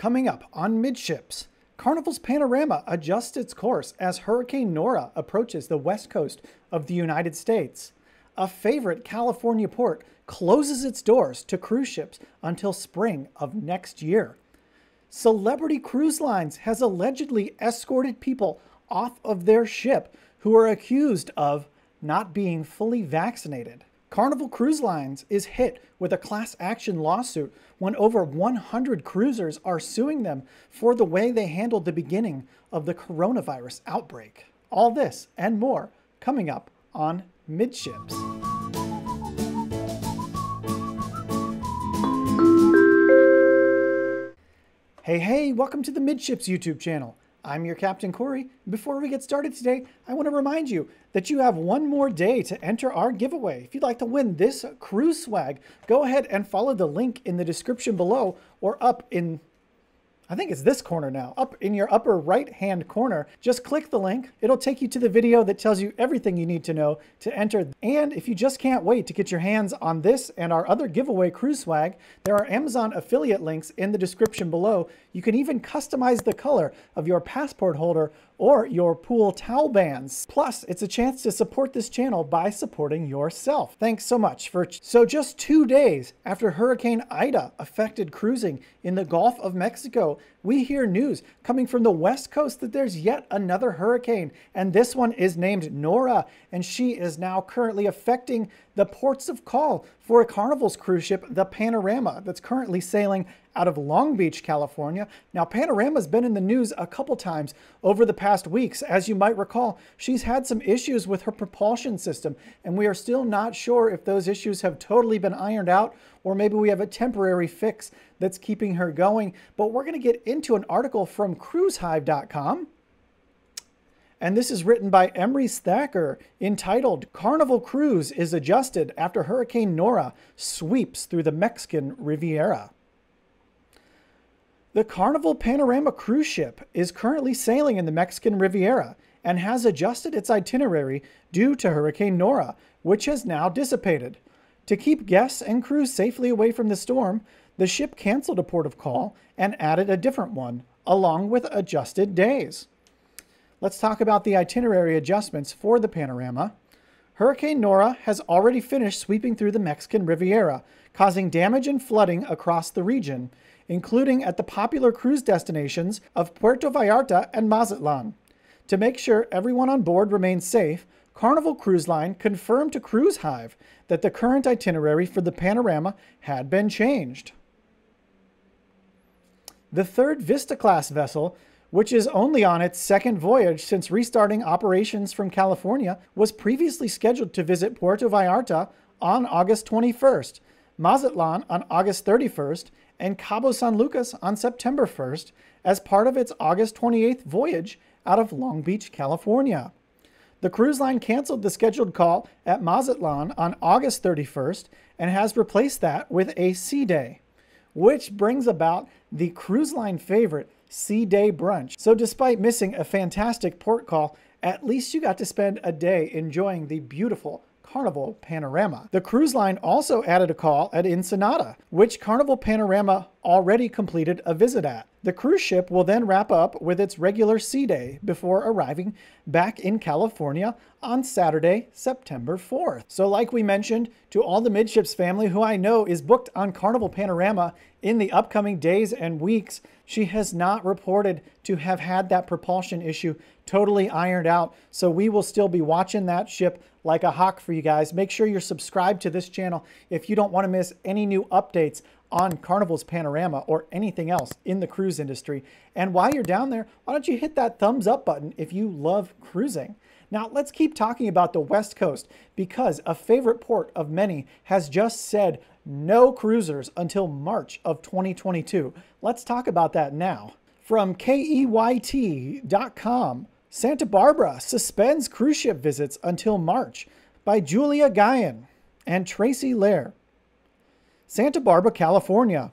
Coming up on Midships, Carnival's Panorama adjusts its course as Hurricane Nora approaches the west coast of the United States. A favorite California port closes its doors to cruise ships until spring of next year. Celebrity Cruise Lines has allegedly escorted people off of their ship who are accused of not being fully vaccinated. Carnival Cruise Lines is hit with a class action lawsuit when over 100 cruisers are suing them for the way they handled the beginning of the coronavirus outbreak. All this and more coming up on Midships. Hey, hey, welcome to the Midships YouTube channel. I'm your Captain Corey. Before we get started today, I want to remind you that you have one more day to enter our giveaway. If you'd like to win this cruise swag, go ahead and follow the link in the description below or up in I think it's this corner now, up in your upper right hand corner. Just click the link. It'll take you to the video that tells you everything you need to know to enter. And if you just can't wait to get your hands on this and our other giveaway cruise swag, there are Amazon affiliate links in the description below. You can even customize the color of your passport holder or your pool towel bands. Plus, it's a chance to support this channel by supporting yourself. Thanks so much for so just 2 days after Hurricane Ida affected cruising in the Gulf of Mexico, we hear news coming from the west coast that there's yet another hurricane and this one is named Nora and she is now currently affecting the ports of call for a Carnival's cruise ship, the Panorama, that's currently sailing out of Long Beach, California. Now, Panorama's been in the news a couple times over the past weeks. As you might recall, she's had some issues with her propulsion system, and we are still not sure if those issues have totally been ironed out or maybe we have a temporary fix that's keeping her going. But we're going to get into an article from cruisehive.com and this is written by Emery Thacker, entitled Carnival Cruise is Adjusted After Hurricane Nora Sweeps Through the Mexican Riviera. The Carnival Panorama cruise ship is currently sailing in the Mexican Riviera and has adjusted its itinerary due to Hurricane Nora, which has now dissipated. To keep guests and crews safely away from the storm, the ship canceled a port of call and added a different one, along with adjusted days. Let's talk about the itinerary adjustments for the panorama. Hurricane Nora has already finished sweeping through the Mexican Riviera, causing damage and flooding across the region, including at the popular cruise destinations of Puerto Vallarta and Mazatlan. To make sure everyone on board remains safe, Carnival Cruise Line confirmed to Cruise Hive that the current itinerary for the Panorama had been changed. The third Vista class vessel which is only on its second voyage since restarting operations from California, was previously scheduled to visit Puerto Vallarta on August 21st, Mazatlan on August 31st, and Cabo San Lucas on September 1st as part of its August 28th voyage out of Long Beach, California. The cruise line canceled the scheduled call at Mazatlan on August 31st and has replaced that with a sea day, which brings about the cruise line favorite Sea Day Brunch. So despite missing a fantastic port call, at least you got to spend a day enjoying the beautiful Carnival Panorama. The cruise line also added a call at Ensenada, which Carnival Panorama already completed a visit at. The cruise ship will then wrap up with its regular sea day before arriving back in California on Saturday, September 4th. So like we mentioned, to all the Midships family who I know is booked on Carnival Panorama in the upcoming days and weeks, she has not reported to have had that propulsion issue totally ironed out. So we will still be watching that ship like a hawk for you guys. Make sure you're subscribed to this channel if you don't want to miss any new updates on Carnival's Panorama or anything else in the cruise industry. And while you're down there, why don't you hit that thumbs up button if you love cruising? Now, let's keep talking about the West Coast because a favorite port of many has just said no cruisers until March of 2022. Let's talk about that now. From KEYT.com, Santa Barbara suspends cruise ship visits until March by Julia Guyon and Tracy Lehr. Santa Barbara, California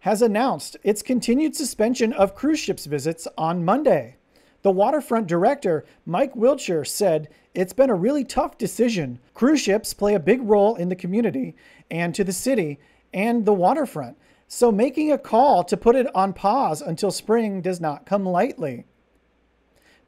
has announced its continued suspension of cruise ships visits on Monday. The waterfront director, Mike Wiltshire, said it's been a really tough decision. Cruise ships play a big role in the community and to the city and the waterfront. So making a call to put it on pause until spring does not come lightly.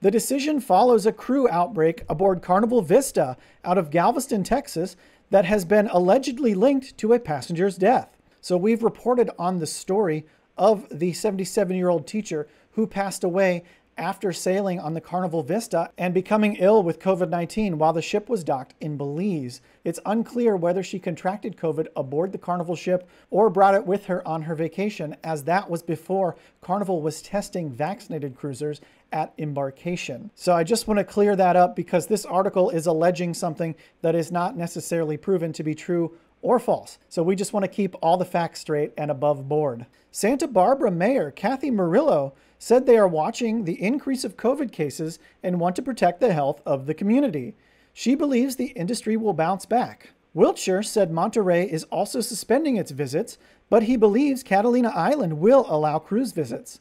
The decision follows a crew outbreak aboard Carnival Vista out of Galveston, Texas, that has been allegedly linked to a passenger's death. So we've reported on the story of the 77 year old teacher who passed away after sailing on the Carnival Vista and becoming ill with COVID 19 while the ship was docked in Belize. It's unclear whether she contracted COVID aboard the Carnival ship or brought it with her on her vacation, as that was before Carnival was testing vaccinated cruisers at embarkation. So I just want to clear that up because this article is alleging something that is not necessarily proven to be true or false. So we just want to keep all the facts straight and above board. Santa Barbara Mayor Cathy Murillo said they are watching the increase of COVID cases and want to protect the health of the community. She believes the industry will bounce back. Wiltshire said Monterey is also suspending its visits, but he believes Catalina Island will allow cruise visits.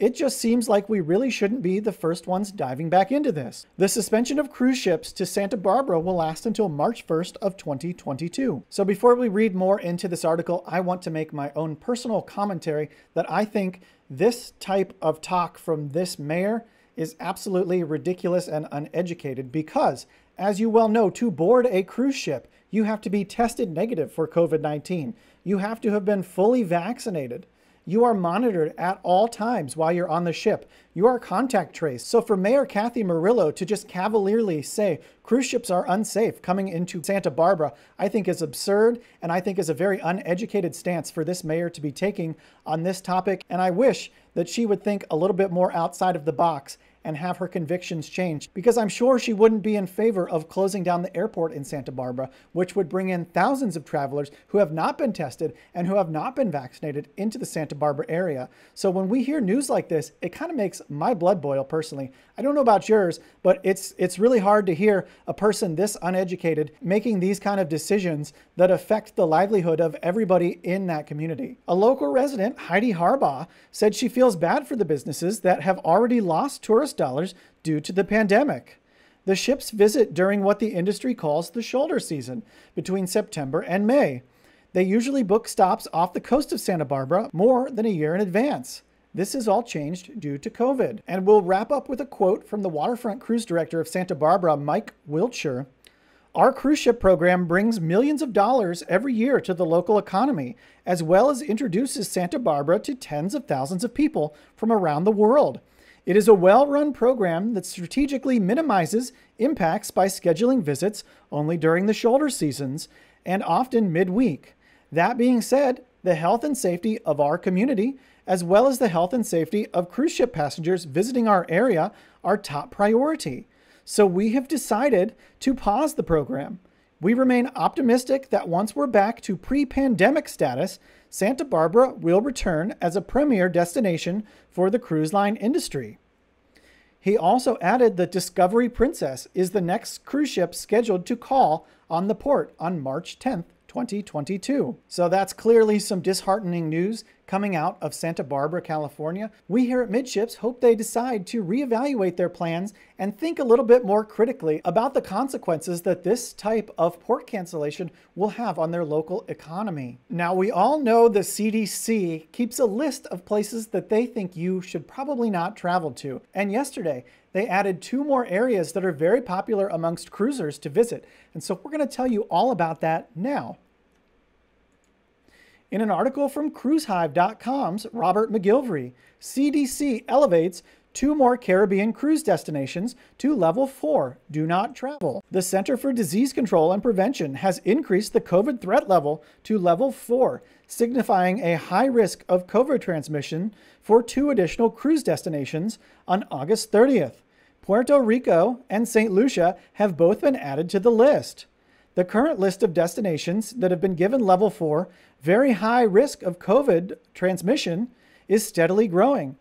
It just seems like we really shouldn't be the first ones diving back into this. The suspension of cruise ships to Santa Barbara will last until March 1st of 2022. So before we read more into this article, I want to make my own personal commentary that I think this type of talk from this mayor is absolutely ridiculous and uneducated because, as you well know, to board a cruise ship, you have to be tested negative for COVID 19. You have to have been fully vaccinated. You are monitored at all times while you're on the ship. You are contact traced. So for Mayor Cathy Murillo to just cavalierly say cruise ships are unsafe coming into Santa Barbara, I think is absurd and I think is a very uneducated stance for this mayor to be taking on this topic. And I wish that she would think a little bit more outside of the box and have her convictions changed because I'm sure she wouldn't be in favor of closing down the airport in Santa Barbara, which would bring in thousands of travelers who have not been tested and who have not been vaccinated into the Santa Barbara area. So when we hear news like this, it kind of makes my blood boil personally. I don't know about yours, but it's it's really hard to hear a person this uneducated making these kind of decisions that affect the livelihood of everybody in that community. A local resident, Heidi Harbaugh, said she feels bad for the businesses that have already lost tourist dollars due to the pandemic. The ships visit during what the industry calls the shoulder season, between September and May. They usually book stops off the coast of Santa Barbara more than a year in advance. This has all changed due to COVID. And we'll wrap up with a quote from the waterfront cruise director of Santa Barbara, Mike Wiltshire. Our cruise ship program brings millions of dollars every year to the local economy, as well as introduces Santa Barbara to tens of thousands of people from around the world. It is a well run program that strategically minimizes impacts by scheduling visits only during the shoulder seasons and often midweek. That being said, the health and safety of our community, as well as the health and safety of cruise ship passengers visiting our area, are top priority. So we have decided to pause the program. We remain optimistic that once we're back to pre pandemic status, Santa Barbara will return as a premier destination for the cruise line industry. He also added that Discovery Princess is the next cruise ship scheduled to call on the port on March 10th, 2022. So that's clearly some disheartening news coming out of Santa Barbara, California. We here at Midships hope they decide to reevaluate their plans and think a little bit more critically about the consequences that this type of port cancellation will have on their local economy. Now, we all know the CDC keeps a list of places that they think you should probably not travel to. And yesterday, they added two more areas that are very popular amongst cruisers to visit. And so we're going to tell you all about that now. In an article from CruiseHive.com's Robert McGilvery, CDC elevates two more Caribbean cruise destinations to level 4, do not travel. The Center for Disease Control and Prevention has increased the COVID threat level to level 4, signifying a high risk of COVID transmission for two additional cruise destinations on August 30th. Puerto Rico and St. Lucia have both been added to the list. The current list of destinations that have been given level 4 very high risk of COVID transmission is steadily growing.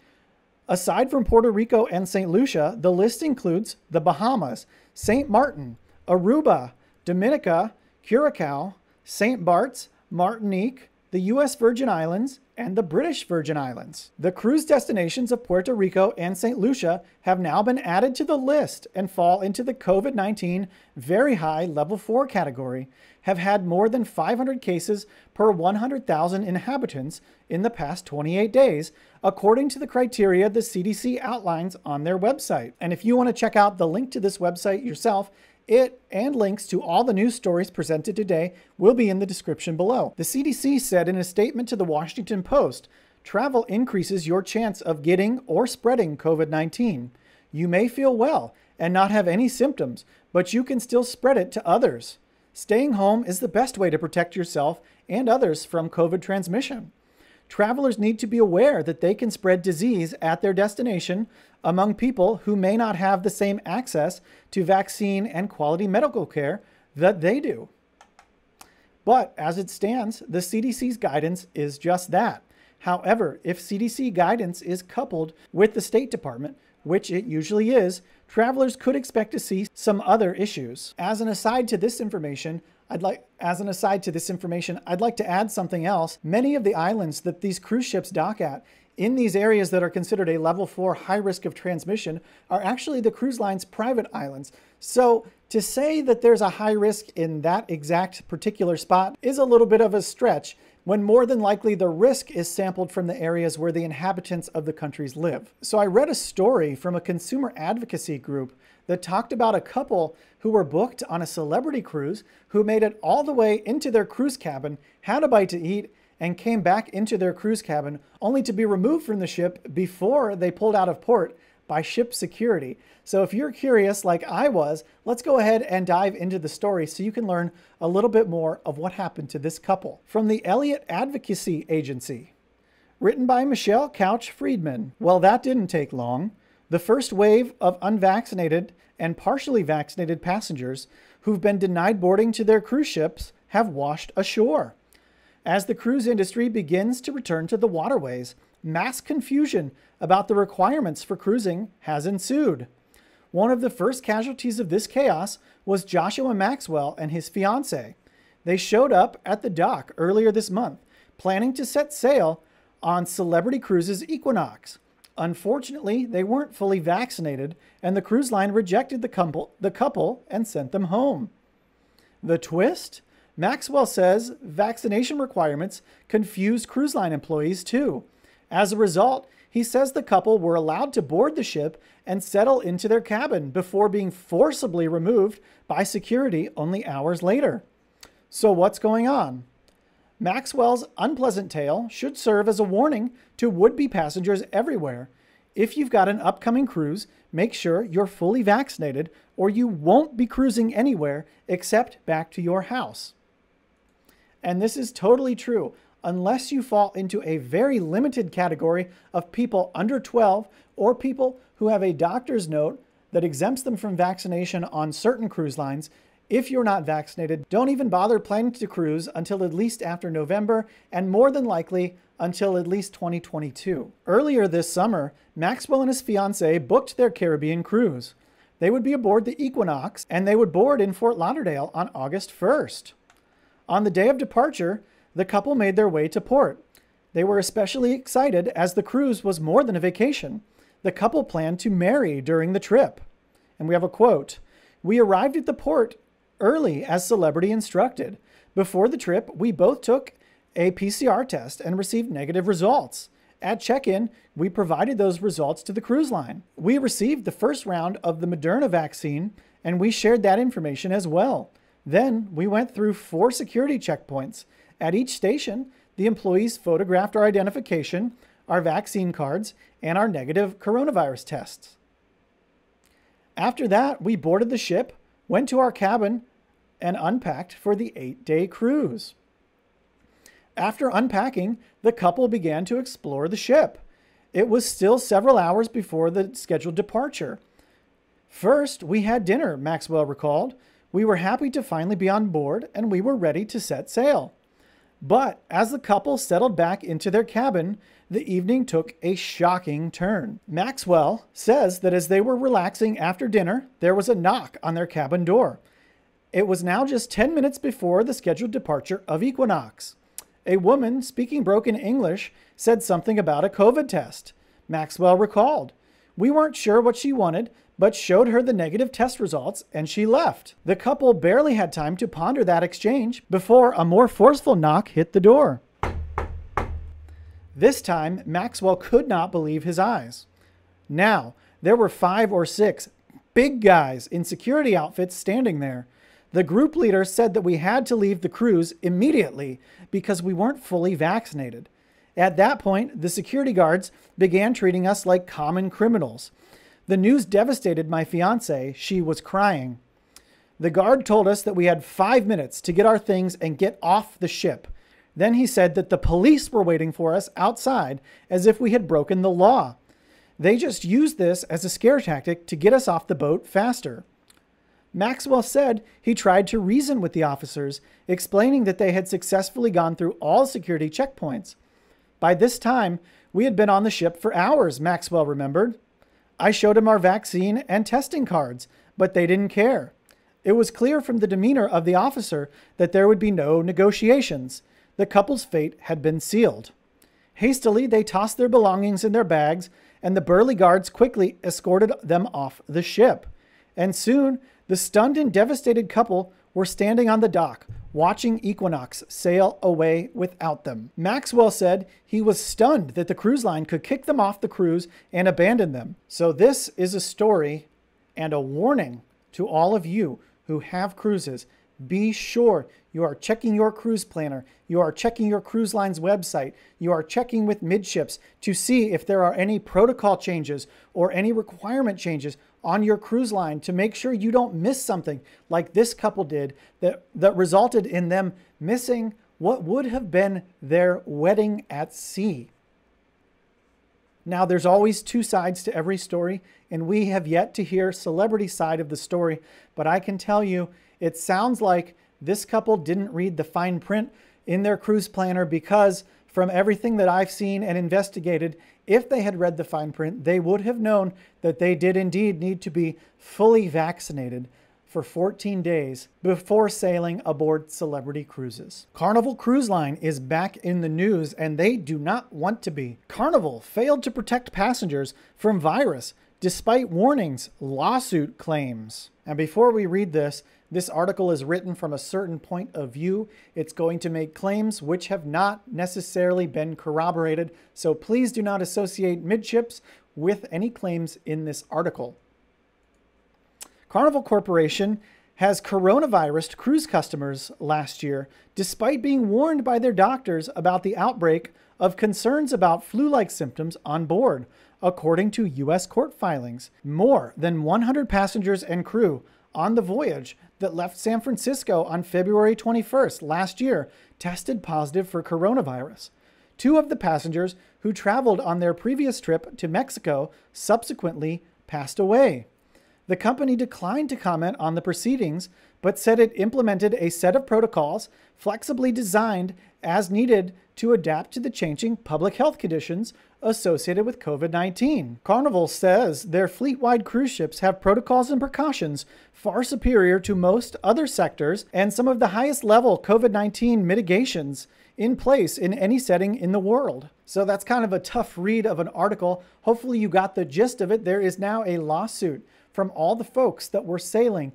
Aside from Puerto Rico and St. Lucia, the list includes the Bahamas, St. Martin, Aruba, Dominica, Curacao, St. Bart's, Martinique, the U.S. Virgin Islands, and the British Virgin Islands. The cruise destinations of Puerto Rico and St. Lucia have now been added to the list and fall into the COVID 19 very high level 4 category, have had more than 500 cases per 100,000 inhabitants in the past 28 days, according to the criteria the CDC outlines on their website. And if you want to check out the link to this website yourself, it and links to all the news stories presented today will be in the description below. The CDC said in a statement to the Washington Post travel increases your chance of getting or spreading COVID 19. You may feel well and not have any symptoms, but you can still spread it to others. Staying home is the best way to protect yourself and others from COVID transmission. Travelers need to be aware that they can spread disease at their destination among people who may not have the same access to vaccine and quality medical care that they do. But as it stands, the CDC's guidance is just that. However, if CDC guidance is coupled with the State Department, which it usually is, travelers could expect to see some other issues. As an aside to this information, I'd like, as an aside to this information, I'd like to add something else. Many of the islands that these cruise ships dock at in these areas that are considered a level four high risk of transmission are actually the cruise line's private islands. So to say that there's a high risk in that exact particular spot is a little bit of a stretch when more than likely the risk is sampled from the areas where the inhabitants of the countries live. So I read a story from a consumer advocacy group that talked about a couple who were booked on a celebrity cruise who made it all the way into their cruise cabin, had a bite to eat, and came back into their cruise cabin only to be removed from the ship before they pulled out of port by ship security. So if you're curious like I was, let's go ahead and dive into the story so you can learn a little bit more of what happened to this couple. From the Elliott Advocacy Agency. Written by Michelle Couch Friedman. Well, that didn't take long. The first wave of unvaccinated and partially vaccinated passengers who've been denied boarding to their cruise ships have washed ashore. As the cruise industry begins to return to the waterways, mass confusion about the requirements for cruising has ensued. One of the first casualties of this chaos was Joshua Maxwell and his fiancee. They showed up at the dock earlier this month, planning to set sail on Celebrity Cruises Equinox. Unfortunately, they weren't fully vaccinated, and the cruise line rejected the couple, the couple and sent them home. The twist? Maxwell says vaccination requirements confused cruise line employees too. As a result, he says the couple were allowed to board the ship and settle into their cabin before being forcibly removed by security only hours later. So, what's going on? Maxwell's unpleasant tale should serve as a warning to would be passengers everywhere. If you've got an upcoming cruise, make sure you're fully vaccinated or you won't be cruising anywhere except back to your house. And this is totally true unless you fall into a very limited category of people under 12 or people who have a doctor's note that exempts them from vaccination on certain cruise lines. If you're not vaccinated, don't even bother planning to cruise until at least after November and more than likely until at least 2022. Earlier this summer, Maxwell and his fiancee booked their Caribbean cruise. They would be aboard the Equinox and they would board in Fort Lauderdale on August 1st. On the day of departure, the couple made their way to port. They were especially excited as the cruise was more than a vacation. The couple planned to marry during the trip. And we have a quote We arrived at the port early as celebrity instructed. Before the trip, we both took a PCR test and received negative results. At check in, we provided those results to the cruise line. We received the first round of the Moderna vaccine and we shared that information as well. Then we went through four security checkpoints. At each station, the employees photographed our identification, our vaccine cards, and our negative coronavirus tests. After that, we boarded the ship, went to our cabin, and unpacked for the eight day cruise. After unpacking, the couple began to explore the ship. It was still several hours before the scheduled departure. First, we had dinner, Maxwell recalled. We were happy to finally be on board and we were ready to set sail. But as the couple settled back into their cabin, the evening took a shocking turn. Maxwell says that as they were relaxing after dinner, there was a knock on their cabin door. It was now just 10 minutes before the scheduled departure of Equinox. A woman speaking broken English said something about a COVID test. Maxwell recalled. We weren't sure what she wanted, but showed her the negative test results and she left. The couple barely had time to ponder that exchange before a more forceful knock hit the door. This time, Maxwell could not believe his eyes. Now, there were five or six big guys in security outfits standing there. The group leader said that we had to leave the cruise immediately because we weren't fully vaccinated. At that point, the security guards began treating us like common criminals. The news devastated my fiance. She was crying. The guard told us that we had five minutes to get our things and get off the ship. Then he said that the police were waiting for us outside as if we had broken the law. They just used this as a scare tactic to get us off the boat faster. Maxwell said he tried to reason with the officers, explaining that they had successfully gone through all security checkpoints. By this time, we had been on the ship for hours, Maxwell remembered. I showed him our vaccine and testing cards, but they didn't care. It was clear from the demeanor of the officer that there would be no negotiations. The couple's fate had been sealed. Hastily, they tossed their belongings in their bags, and the burly guards quickly escorted them off the ship. And soon, the stunned and devastated couple were standing on the dock, watching Equinox sail away without them. Maxwell said he was stunned that the cruise line could kick them off the cruise and abandon them. So, this is a story and a warning to all of you who have cruises. Be sure you are checking your cruise planner, you are checking your cruise line's website, you are checking with midships to see if there are any protocol changes or any requirement changes on your cruise line to make sure you don't miss something like this couple did that, that resulted in them missing what would have been their wedding at sea. Now, there's always two sides to every story, and we have yet to hear celebrity side of the story, but I can tell you it sounds like this couple didn't read the fine print in their cruise planner because from everything that I've seen and investigated, if they had read the fine print, they would have known that they did indeed need to be fully vaccinated for 14 days before sailing aboard celebrity cruises. Carnival Cruise Line is back in the news and they do not want to be. Carnival failed to protect passengers from virus despite warnings, lawsuit claims. And before we read this, this article is written from a certain point of view. It's going to make claims which have not necessarily been corroborated, so please do not associate midships with any claims in this article. Carnival Corporation has coronavirus cruise customers last year, despite being warned by their doctors about the outbreak of concerns about flu like symptoms on board according to U.S. court filings. More than 100 passengers and crew on the voyage that left San Francisco on February 21st last year tested positive for coronavirus. Two of the passengers who traveled on their previous trip to Mexico subsequently passed away. The company declined to comment on the proceedings, but said it implemented a set of protocols flexibly designed as needed to adapt to the changing public health conditions associated with COVID 19. Carnival says their fleet wide cruise ships have protocols and precautions far superior to most other sectors and some of the highest level COVID 19 mitigations in place in any setting in the world. So that's kind of a tough read of an article. Hopefully, you got the gist of it. There is now a lawsuit from all the folks that were sailing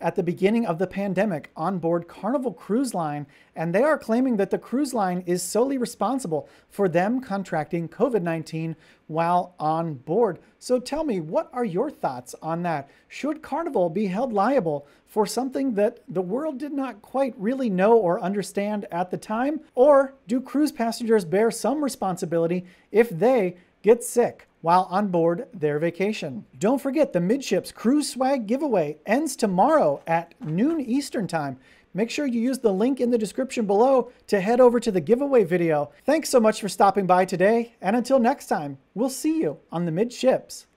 at the beginning of the pandemic on board Carnival Cruise Line, and they are claiming that the cruise line is solely responsible for them contracting COVID 19 while on board. So tell me, what are your thoughts on that? Should Carnival be held liable for something that the world did not quite really know or understand at the time? Or do cruise passengers bear some responsibility if they get sick? While on board their vacation. Don't forget the Midships Cruise Swag giveaway ends tomorrow at noon Eastern Time. Make sure you use the link in the description below to head over to the giveaway video. Thanks so much for stopping by today, and until next time, we'll see you on the Midships.